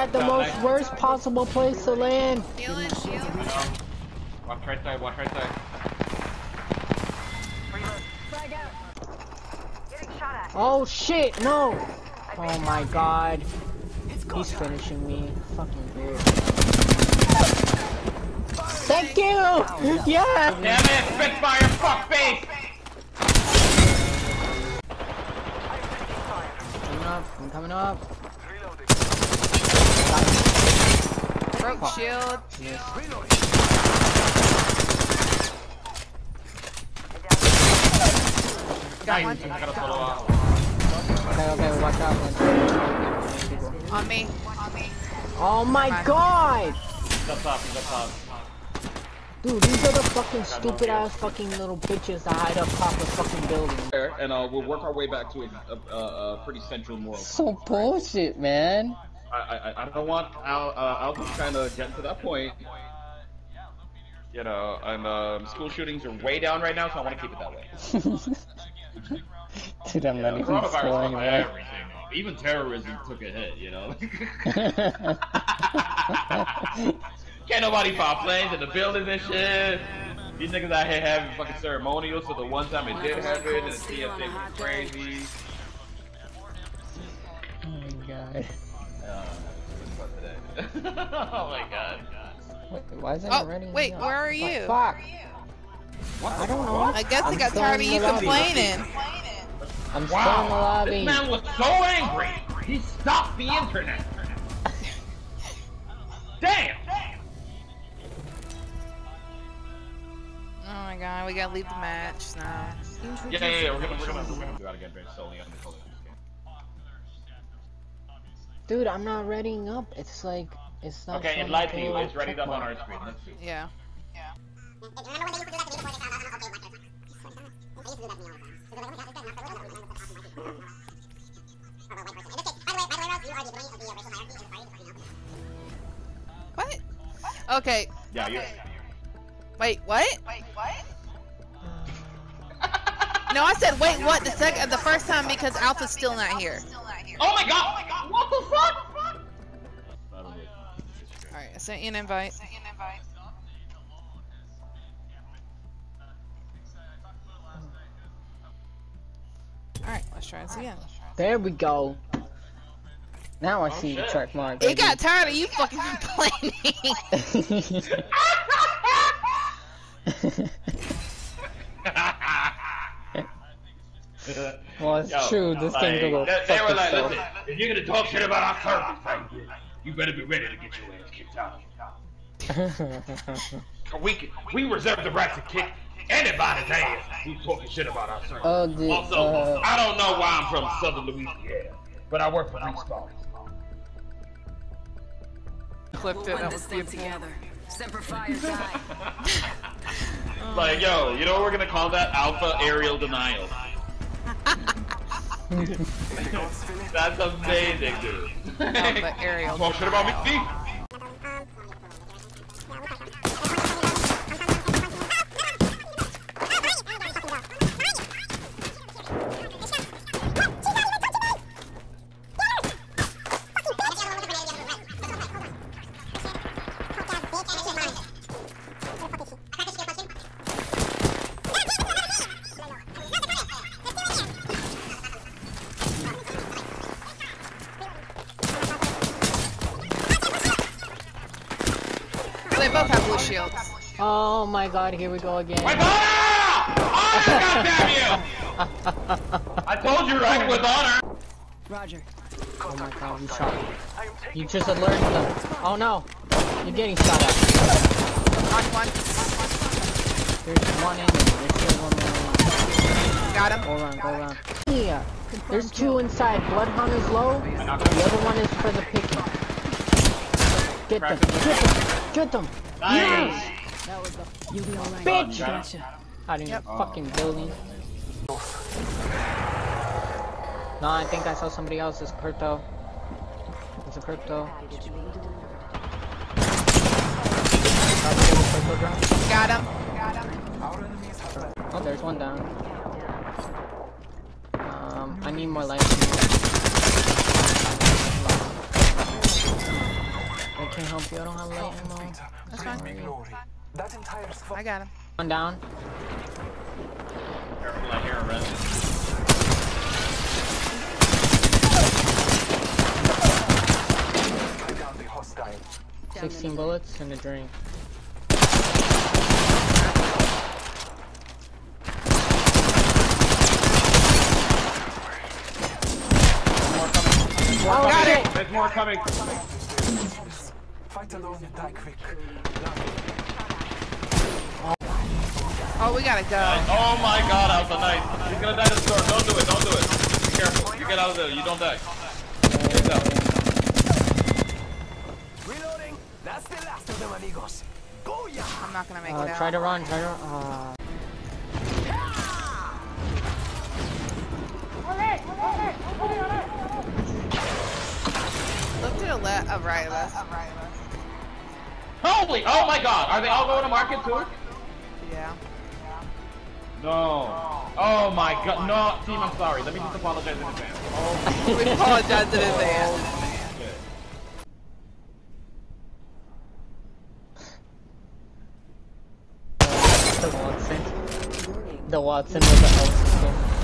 at the most worst possible place to land. Healing, shield. Watch right side, watch right side. Oh shit, no! Oh my god. He's finishing me. Fucking weird. Thank you! Yeah! Damn it, Spitfire, fuck face! Coming up, I'm coming up. Broke shield. Yes. Got one. I gotta solo. Okay, okay, watch out. watch out. On me. On me. Oh my Come god! He's up top, he's up top. Dude, these are the fucking stupid ass fucking little bitches that hide up top of fucking buildings. And uh, we'll work our way back to a, a, a, a pretty central world. So bullshit, man. I, I, I don't want Al, uh, Alpha kind of getting to that point. You know, and um, school shootings are way down right now, so I want to keep it that way. Dude, I'm not even fucked man. everything. Even terrorism took a hit, you know. Can't nobody pop planes in the buildings and shit. These niggas out here having fucking ceremonials, so the one time it did happen, and the TSA was crazy. oh my god. Oh my god. Wait, why is that Oh, not ready? wait, where are you? Fuck. I don't know. I guess I got tired of you complaining. I'm still in the Wow, lobby. this man was so angry, he stopped the internet. Damn! Oh my god, we gotta leave the match now. Yeah, yeah, yeah, we're gonna, we're gonna, we're gonna do that again based solely on the color. Dude, I'm not readying up. It's like, it's not. Okay, showing it lied to you. It's ready check up on our screen. Let's see. Yeah. What? Okay. Yeah, you're. Wait, what? Wait, what? No, I said wait, what? The second, the first time because Alpha's still not here. Oh my god! What the fuck? All right, I sent you an invite. All right, let's try this again. There we go. Now I Oh, see the shit. check mark. It got tired of you fucking complaining. well, it's Yo, true. This like, game's a little they, they were like, listen, if you're gonna talk shit about our service, like, you better be ready to get your ass kicked out. We can, we reserve the right to kick anybody's ass who's talking shit about our service. oh, dude. also, Uh, I don't know why I'm from Southern Louisiana, but I work for Respawn. Clipped it. That was beautiful. together. Semper Fi or die. Like, yo, you know what we're gonna call that? Alpha aerial denial. That's amazing, dude. Alpha aerial Talk shit about me, shields. Oh my god, here we go again. With honor! Honor, goddamn you! I told you right with honor. Roger. Oh my god, you shot me. You just alerted them. Oh no. You're getting shot at. Knock one. There's one in there. There's still one more. Got him. Go around, go around. Yeah. There's two inside. Bloodhound is low. The other one is for the picking. Get them. Get them. Get them. Nice. That was a You'll be alright. bitch. Gotcha. Hiding in the fucking building. No, I think I saw somebody else. It's crypto. It's a crypto. Crypto drone. Got him. Oh, there's one down. Um, I need more light. I can't help you. I don't have light ammo. That's fine. That entire I got him. One down. Careful, I hear a res. down the hostile. 16 bullets and a drink. Oh, Got it. There's more coming. Fight alone, die quick. Oh, we gotta go. Oh my god, Alpha, nice. He's gonna die to the storm. Don't do it, don't do it. Be careful. You get out of there, you don't die. Get out. Reloading. That's the last of them, amigos. Booyah! I'm not gonna make Uh, it out. try to run, try to uh Look to the left, uh, right of us. Holy, oh my god, are they all going to market too? Yeah. No. Oh my oh, god, no, team, I'm sorry. Let me just apologize in advance. Oh, We apologize in advance. The Wattson. The Wattson with the health skin.